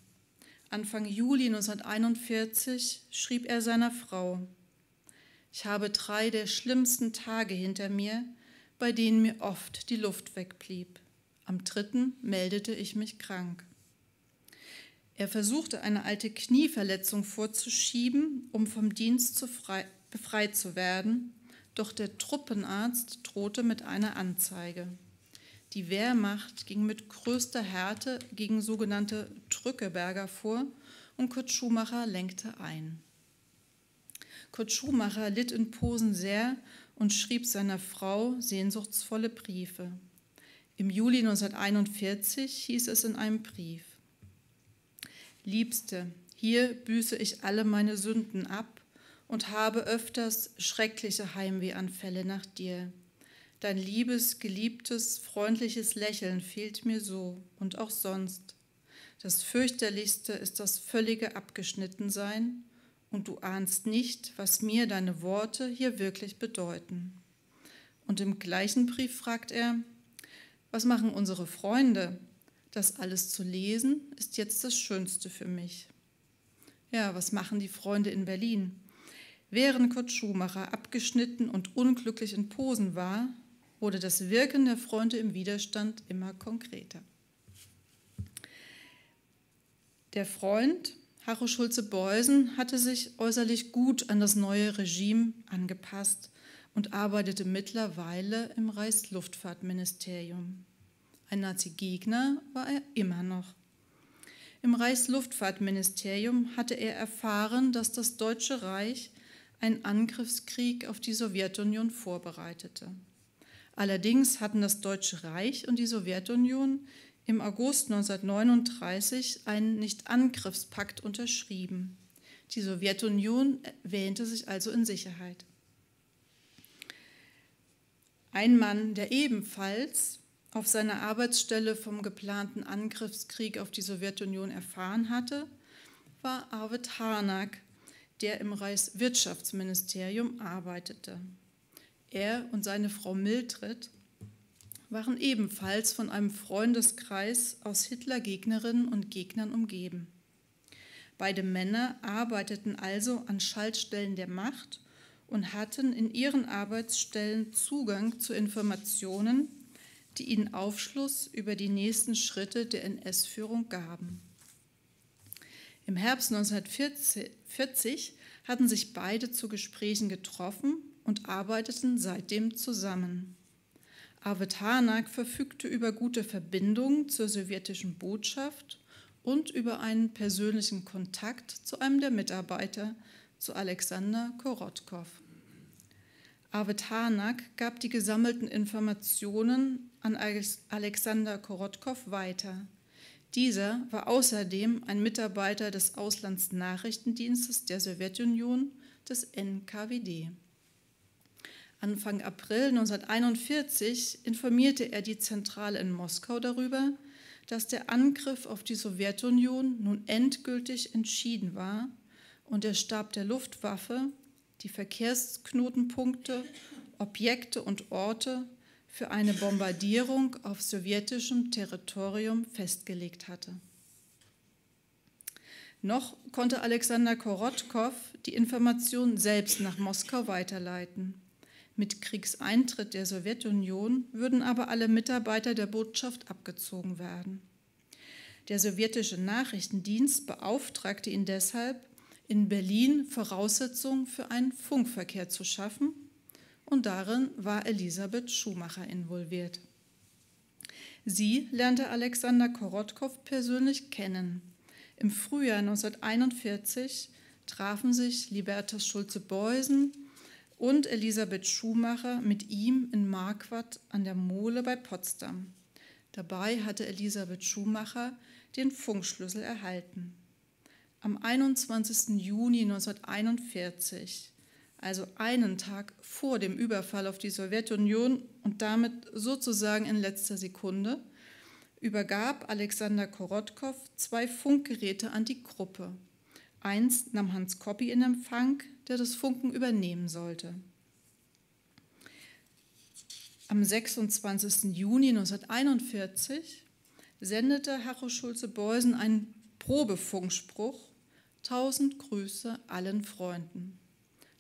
Anfang Juli 1941 schrieb er seiner Frau, ich habe drei der schlimmsten Tage hinter mir, bei denen mir oft die Luft wegblieb. Am dritten meldete ich mich krank. Er versuchte eine alte Knieverletzung vorzuschieben, um vom Dienst befreit zu werden, doch der Truppenarzt drohte mit einer Anzeige. Die Wehrmacht ging mit größter Härte gegen sogenannte Drückeberger vor und Kurt Schumacher lenkte ein. Kurt Schumacher litt in Posen sehr und schrieb seiner Frau sehnsuchtsvolle Briefe. Im Juli 1941 hieß es in einem Brief, Liebste, hier büße ich alle meine Sünden ab und habe öfters schreckliche Heimwehanfälle nach dir. Dein liebes, geliebtes, freundliches Lächeln fehlt mir so und auch sonst. Das fürchterlichste ist das völlige Abgeschnittensein und du ahnst nicht, was mir deine Worte hier wirklich bedeuten. Und im gleichen Brief fragt er, was machen unsere Freunde? Das alles zu lesen ist jetzt das Schönste für mich. Ja, was machen die Freunde in Berlin? Während Kurt Schumacher abgeschnitten und unglücklich in Posen war, wurde das Wirken der Freunde im Widerstand immer konkreter. Der Freund, Harro Schulze-Beusen, hatte sich äußerlich gut an das neue Regime angepasst und arbeitete mittlerweile im Reichsluftfahrtministerium. Ein Nazi-Gegner war er immer noch. Im Reichsluftfahrtministerium hatte er erfahren, dass das Deutsche Reich einen Angriffskrieg auf die Sowjetunion vorbereitete. Allerdings hatten das Deutsche Reich und die Sowjetunion im August 1939 einen Nichtangriffspakt unterschrieben. Die Sowjetunion wähnte sich also in Sicherheit. Ein Mann, der ebenfalls auf seiner Arbeitsstelle vom geplanten Angriffskrieg auf die Sowjetunion erfahren hatte, war Arvid Harnack, der im Reichswirtschaftsministerium arbeitete. Er und seine Frau Mildred waren ebenfalls von einem Freundeskreis aus Hitler-Gegnerinnen und Gegnern umgeben. Beide Männer arbeiteten also an Schaltstellen der Macht und hatten in ihren Arbeitsstellen Zugang zu Informationen, die ihnen Aufschluss über die nächsten Schritte der NS-Führung gaben. Im Herbst 1940 hatten sich beide zu Gesprächen getroffen und arbeiteten seitdem zusammen. Arvid Harnack verfügte über gute Verbindungen zur sowjetischen Botschaft und über einen persönlichen Kontakt zu einem der Mitarbeiter, zu Alexander Korotkov. Arvid Harnack gab die gesammelten Informationen an Alexander Korotkov weiter. Dieser war außerdem ein Mitarbeiter des Auslandsnachrichtendienstes der Sowjetunion, des NKWD. Anfang April 1941 informierte er die Zentrale in Moskau darüber, dass der Angriff auf die Sowjetunion nun endgültig entschieden war und der Stab der Luftwaffe die Verkehrsknotenpunkte, Objekte und Orte für eine Bombardierung auf sowjetischem Territorium festgelegt hatte. Noch konnte Alexander Korotkov die Information selbst nach Moskau weiterleiten. Mit Kriegseintritt der Sowjetunion würden aber alle Mitarbeiter der Botschaft abgezogen werden. Der sowjetische Nachrichtendienst beauftragte ihn deshalb, in Berlin Voraussetzungen für einen Funkverkehr zu schaffen, und darin war Elisabeth Schumacher involviert. Sie lernte Alexander Korotkov persönlich kennen. Im Frühjahr 1941 trafen sich Libertas Schulze-Beusen und Elisabeth Schumacher mit ihm in Marquardt an der Mole bei Potsdam. Dabei hatte Elisabeth Schumacher den Funkschlüssel erhalten. Am 21. Juni 1941, also einen Tag vor dem Überfall auf die Sowjetunion und damit sozusagen in letzter Sekunde, übergab Alexander Korotkov zwei Funkgeräte an die Gruppe. Eins nahm Hans Koppi in Empfang, der das Funken übernehmen sollte. Am 26. Juni 1941 sendete Harro Schulze-Beusen einen Probefunkspruch Tausend Grüße allen Freunden.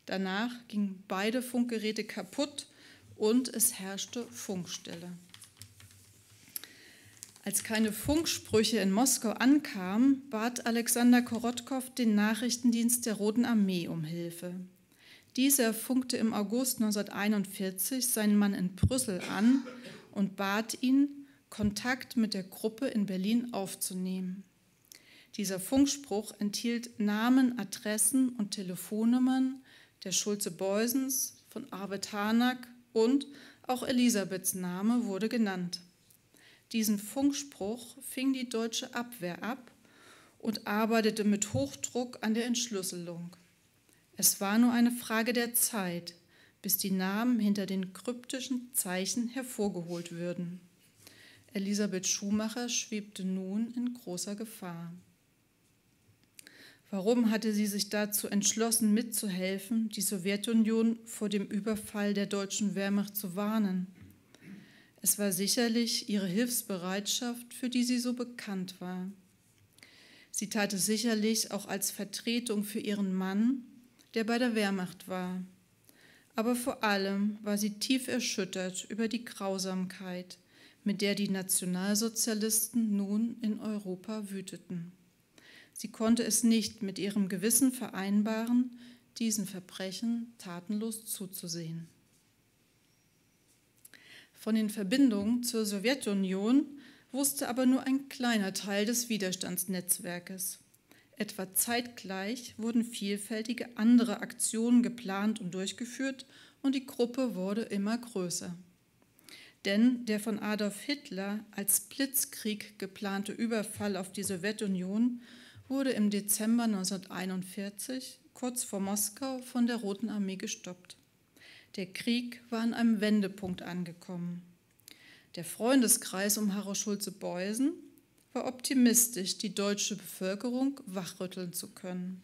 Danach gingen beide Funkgeräte kaputt und es herrschte Funkstille. Als keine Funksprüche in Moskau ankamen, bat Alexander Korotkov den Nachrichtendienst der Roten Armee um Hilfe. Dieser funkte im August 1941 seinen Mann in Brüssel an und bat ihn, Kontakt mit der Gruppe in Berlin aufzunehmen. Dieser Funkspruch enthielt Namen, Adressen und Telefonnummern der Schulze-Beusens, von Arvid Harnack und auch Elisabeths Name wurde genannt. Diesen Funkspruch fing die deutsche Abwehr ab und arbeitete mit Hochdruck an der Entschlüsselung. Es war nur eine Frage der Zeit, bis die Namen hinter den kryptischen Zeichen hervorgeholt würden. Elisabeth Schumacher schwebte nun in großer Gefahr. Warum hatte sie sich dazu entschlossen, mitzuhelfen, die Sowjetunion vor dem Überfall der deutschen Wehrmacht zu warnen? Es war sicherlich ihre Hilfsbereitschaft, für die sie so bekannt war. Sie tat es sicherlich auch als Vertretung für ihren Mann, der bei der Wehrmacht war. Aber vor allem war sie tief erschüttert über die Grausamkeit, mit der die Nationalsozialisten nun in Europa wüteten. Sie konnte es nicht mit ihrem Gewissen vereinbaren, diesen Verbrechen tatenlos zuzusehen. Von den Verbindungen zur Sowjetunion wusste aber nur ein kleiner Teil des Widerstandsnetzwerkes. Etwa zeitgleich wurden vielfältige andere Aktionen geplant und durchgeführt und die Gruppe wurde immer größer. Denn der von Adolf Hitler als Blitzkrieg geplante Überfall auf die Sowjetunion wurde im Dezember 1941 kurz vor Moskau von der Roten Armee gestoppt. Der Krieg war an einem Wendepunkt angekommen. Der Freundeskreis um Harro Schulze-Beusen war optimistisch, die deutsche Bevölkerung wachrütteln zu können.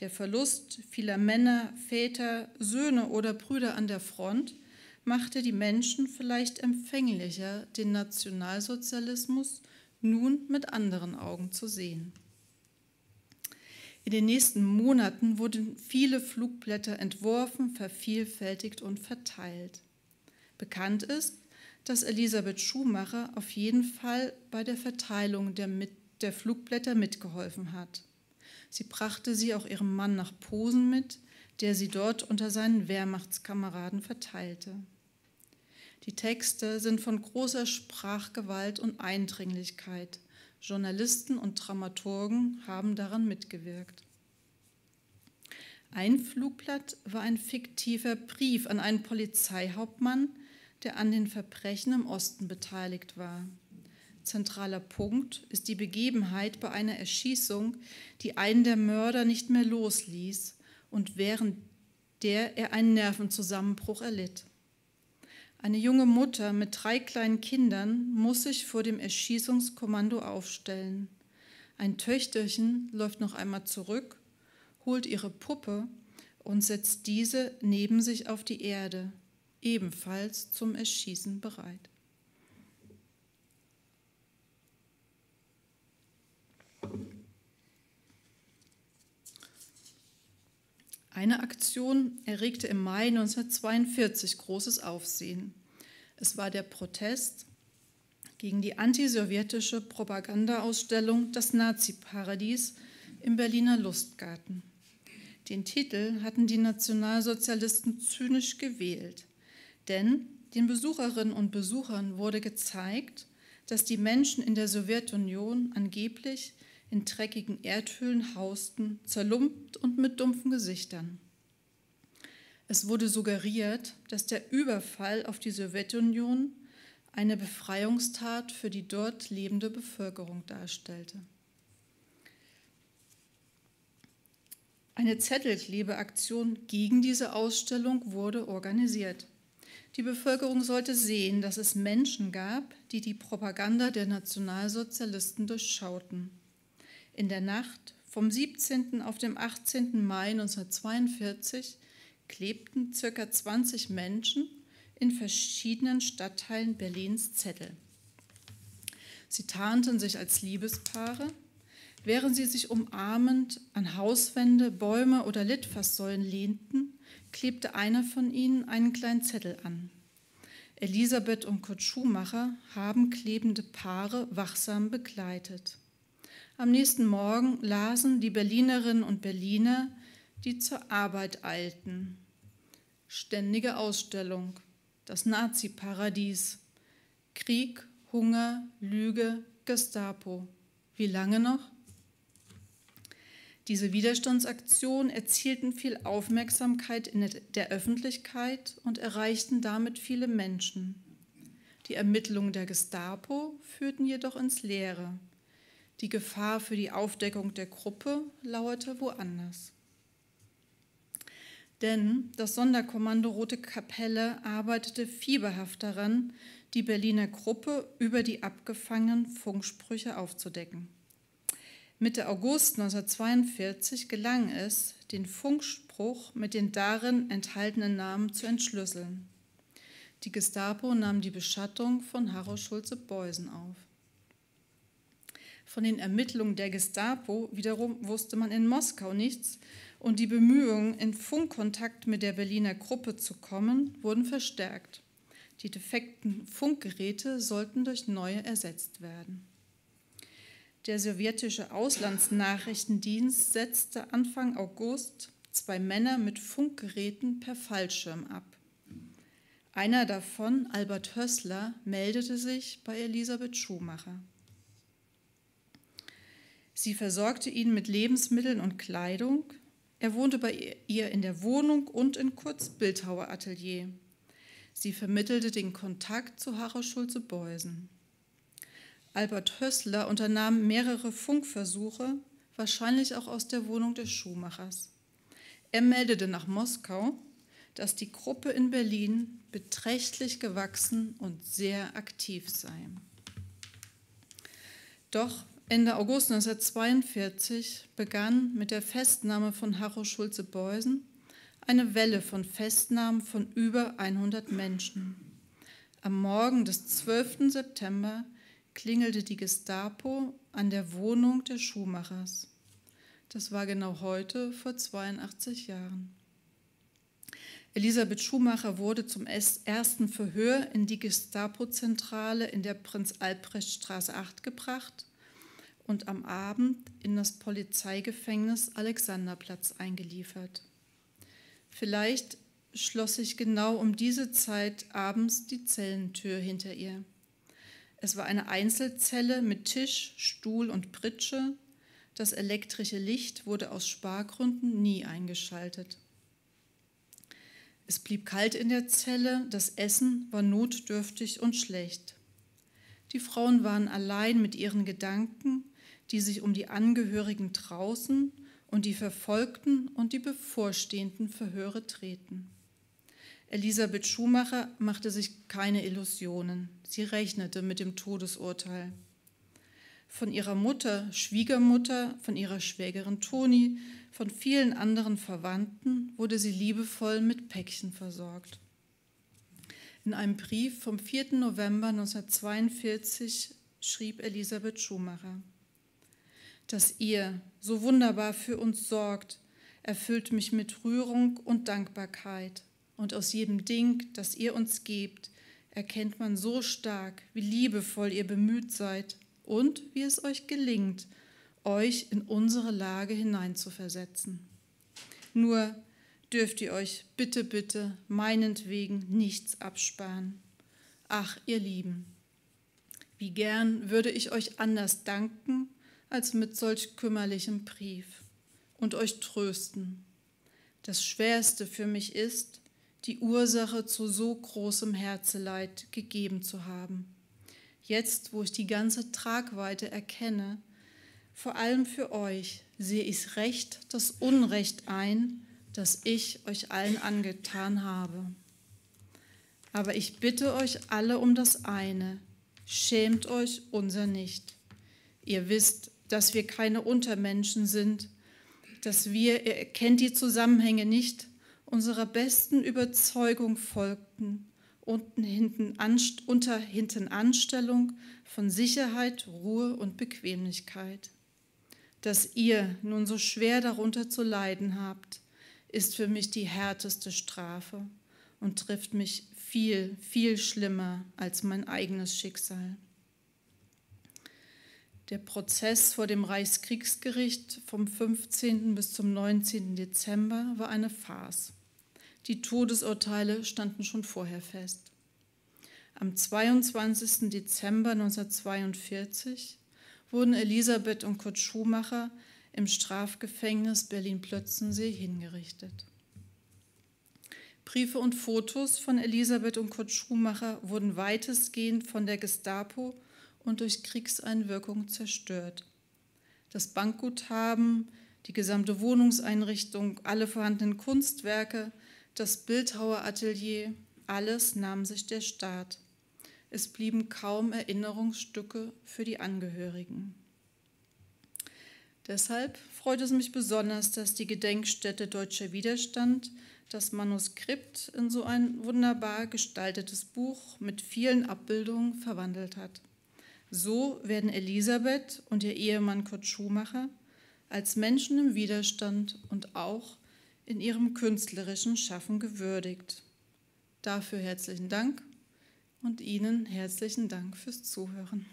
Der Verlust vieler Männer, Väter, Söhne oder Brüder an der Front machte die Menschen vielleicht empfänglicher, den Nationalsozialismus nun mit anderen Augen zu sehen. In den nächsten Monaten wurden viele Flugblätter entworfen, vervielfältigt und verteilt. Bekannt ist, dass Elisabeth Schumacher auf jeden Fall bei der Verteilung der, mit, der Flugblätter mitgeholfen hat. Sie brachte sie auch ihrem Mann nach Posen mit, der sie dort unter seinen Wehrmachtskameraden verteilte. Die Texte sind von großer Sprachgewalt und Eindringlichkeit. Journalisten und Dramaturgen haben daran mitgewirkt. Ein Flugblatt war ein fiktiver Brief an einen Polizeihauptmann, der an den Verbrechen im Osten beteiligt war. Zentraler Punkt ist die Begebenheit bei einer Erschießung, die einen der Mörder nicht mehr losließ und während der er einen Nervenzusammenbruch erlitt. Eine junge Mutter mit drei kleinen Kindern muss sich vor dem Erschießungskommando aufstellen. Ein Töchterchen läuft noch einmal zurück, holt ihre Puppe und setzt diese neben sich auf die Erde, ebenfalls zum Erschießen bereit. Eine Aktion erregte im Mai 1942 großes Aufsehen. Es war der Protest gegen die antisowjetische Propagandaausstellung Das Nazi-Paradies im Berliner Lustgarten. Den Titel hatten die Nationalsozialisten zynisch gewählt, denn den Besucherinnen und Besuchern wurde gezeigt, dass die Menschen in der Sowjetunion angeblich in dreckigen Erdhöhlen hausten, zerlumpt und mit dumpfen Gesichtern. Es wurde suggeriert, dass der Überfall auf die Sowjetunion eine Befreiungstat für die dort lebende Bevölkerung darstellte. Eine Zettelklebeaktion gegen diese Ausstellung wurde organisiert. Die Bevölkerung sollte sehen, dass es Menschen gab, die die Propaganda der Nationalsozialisten durchschauten. In der Nacht vom 17. auf dem 18. Mai 1942 klebten ca. 20 Menschen in verschiedenen Stadtteilen Berlins Zettel. Sie tarnten sich als Liebespaare, während sie sich umarmend an Hauswände, Bäume oder Litfaßsäulen lehnten, klebte einer von ihnen einen kleinen Zettel an. Elisabeth und Kurt Schumacher haben klebende Paare wachsam begleitet. Am nächsten Morgen lasen die Berlinerinnen und Berliner, die zur Arbeit eilten. Ständige Ausstellung, das Nazi-Paradies, Krieg, Hunger, Lüge, Gestapo. Wie lange noch? Diese Widerstandsaktionen erzielten viel Aufmerksamkeit in der Öffentlichkeit und erreichten damit viele Menschen. Die Ermittlungen der Gestapo führten jedoch ins Leere. Die Gefahr für die Aufdeckung der Gruppe lauerte woanders. Denn das Sonderkommando Rote Kapelle arbeitete fieberhaft daran, die Berliner Gruppe über die abgefangenen Funksprüche aufzudecken. Mitte August 1942 gelang es, den Funkspruch mit den darin enthaltenen Namen zu entschlüsseln. Die Gestapo nahm die Beschattung von Harro Schulze-Beusen auf. Von den Ermittlungen der Gestapo wiederum wusste man in Moskau nichts und die Bemühungen, in Funkkontakt mit der Berliner Gruppe zu kommen, wurden verstärkt. Die defekten Funkgeräte sollten durch neue ersetzt werden. Der sowjetische Auslandsnachrichtendienst setzte Anfang August zwei Männer mit Funkgeräten per Fallschirm ab. Einer davon, Albert Hössler, meldete sich bei Elisabeth Schumacher. Sie versorgte ihn mit Lebensmitteln und Kleidung. Er wohnte bei ihr in der Wohnung und in Kurz Bildhauer Atelier. Sie vermittelte den Kontakt zu Harro Schulze-Beusen. Albert Hössler unternahm mehrere Funkversuche, wahrscheinlich auch aus der Wohnung des Schuhmachers. Er meldete nach Moskau, dass die Gruppe in Berlin beträchtlich gewachsen und sehr aktiv sei. Doch Ende August 1942 begann mit der Festnahme von Harro Schulze-Beusen eine Welle von Festnahmen von über 100 Menschen. Am Morgen des 12. September klingelte die Gestapo an der Wohnung des Schuhmachers. Das war genau heute vor 82 Jahren. Elisabeth Schumacher wurde zum ersten Verhör in die Gestapo-Zentrale in der Prinz-Albrecht-Straße 8 gebracht und am Abend in das Polizeigefängnis Alexanderplatz eingeliefert. Vielleicht schloss sich genau um diese Zeit abends die Zellentür hinter ihr. Es war eine Einzelzelle mit Tisch, Stuhl und Pritsche. Das elektrische Licht wurde aus Spargründen nie eingeschaltet. Es blieb kalt in der Zelle, das Essen war notdürftig und schlecht. Die Frauen waren allein mit ihren Gedanken, die sich um die Angehörigen draußen und die verfolgten und die bevorstehenden Verhöre drehten. Elisabeth Schumacher machte sich keine Illusionen. Sie rechnete mit dem Todesurteil. Von ihrer Mutter, Schwiegermutter, von ihrer Schwägerin Toni, von vielen anderen Verwandten wurde sie liebevoll mit Päckchen versorgt. In einem Brief vom 4. November 1942 schrieb Elisabeth Schumacher, dass ihr so wunderbar für uns sorgt, erfüllt mich mit Rührung und Dankbarkeit. Und aus jedem Ding, das ihr uns gebt, erkennt man so stark, wie liebevoll ihr bemüht seid und wie es euch gelingt, euch in unsere Lage hineinzuversetzen. Nur dürft ihr euch bitte, bitte meinetwegen nichts absparen. Ach, ihr Lieben, wie gern würde ich euch anders danken als mit solch kümmerlichem Brief und euch trösten. Das Schwerste für mich ist, die Ursache zu so großem Herzeleid gegeben zu haben. Jetzt, wo ich die ganze Tragweite erkenne, vor allem für euch sehe ich recht das Unrecht ein, das ich euch allen angetan habe. Aber ich bitte euch alle um das eine, schämt euch unser nicht. Ihr wisst, dass wir keine Untermenschen sind, dass wir, ihr erkennt die Zusammenhänge nicht, unserer besten Überzeugung folgten, unten hinten unter hinten Anstellung von Sicherheit, Ruhe und Bequemlichkeit. Dass ihr nun so schwer darunter zu leiden habt, ist für mich die härteste Strafe und trifft mich viel, viel schlimmer als mein eigenes Schicksal. Der Prozess vor dem Reichskriegsgericht vom 15. bis zum 19. Dezember war eine Farce. Die Todesurteile standen schon vorher fest. Am 22. Dezember 1942 wurden Elisabeth und Kurt Schumacher im Strafgefängnis Berlin-Plötzensee hingerichtet. Briefe und Fotos von Elisabeth und Kurt Schumacher wurden weitestgehend von der Gestapo und durch Kriegseinwirkung zerstört. Das Bankguthaben die gesamte Wohnungseinrichtung, alle vorhandenen Kunstwerke, das Bildhaueratelier, alles nahm sich der Staat. Es blieben kaum Erinnerungsstücke für die Angehörigen. Deshalb freut es mich besonders, dass die Gedenkstätte Deutscher Widerstand das Manuskript in so ein wunderbar gestaltetes Buch mit vielen Abbildungen verwandelt hat. So werden Elisabeth und ihr Ehemann Kurt Schumacher als Menschen im Widerstand und auch in ihrem künstlerischen Schaffen gewürdigt. Dafür herzlichen Dank und Ihnen herzlichen Dank fürs Zuhören.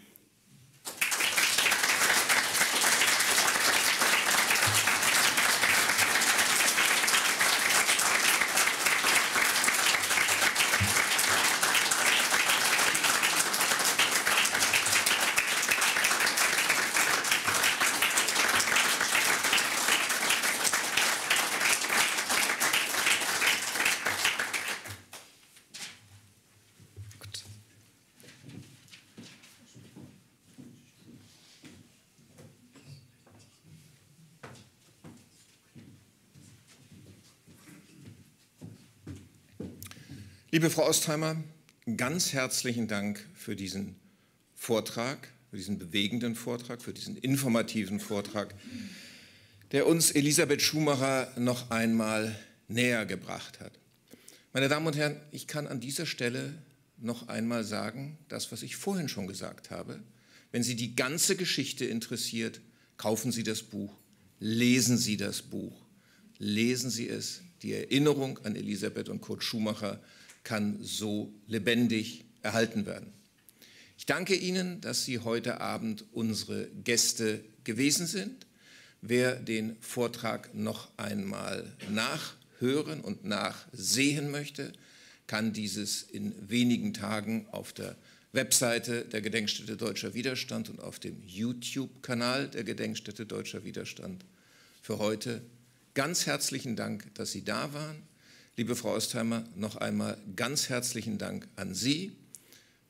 Liebe Frau Ostheimer, ganz herzlichen Dank für diesen Vortrag, für diesen bewegenden Vortrag, für diesen informativen Vortrag, der uns Elisabeth Schumacher noch einmal näher gebracht hat. Meine Damen und Herren, ich kann an dieser Stelle noch einmal sagen, das, was ich vorhin schon gesagt habe. Wenn Sie die ganze Geschichte interessiert, kaufen Sie das Buch, lesen Sie das Buch, lesen Sie es. Die Erinnerung an Elisabeth und Kurt Schumacher kann so lebendig erhalten werden. Ich danke Ihnen, dass Sie heute Abend unsere Gäste gewesen sind. Wer den Vortrag noch einmal nachhören und nachsehen möchte, kann dieses in wenigen Tagen auf der Webseite der Gedenkstätte Deutscher Widerstand und auf dem YouTube-Kanal der Gedenkstätte Deutscher Widerstand. Für heute ganz herzlichen Dank, dass Sie da waren. Liebe Frau Ostheimer, noch einmal ganz herzlichen Dank an Sie.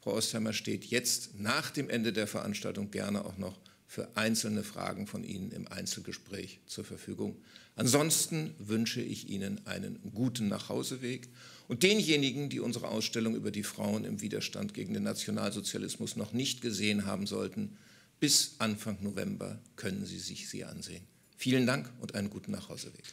Frau Ostheimer steht jetzt nach dem Ende der Veranstaltung gerne auch noch für einzelne Fragen von Ihnen im Einzelgespräch zur Verfügung. Ansonsten wünsche ich Ihnen einen guten Nachhauseweg und denjenigen, die unsere Ausstellung über die Frauen im Widerstand gegen den Nationalsozialismus noch nicht gesehen haben sollten, bis Anfang November können Sie sich sie ansehen. Vielen Dank und einen guten Nachhauseweg.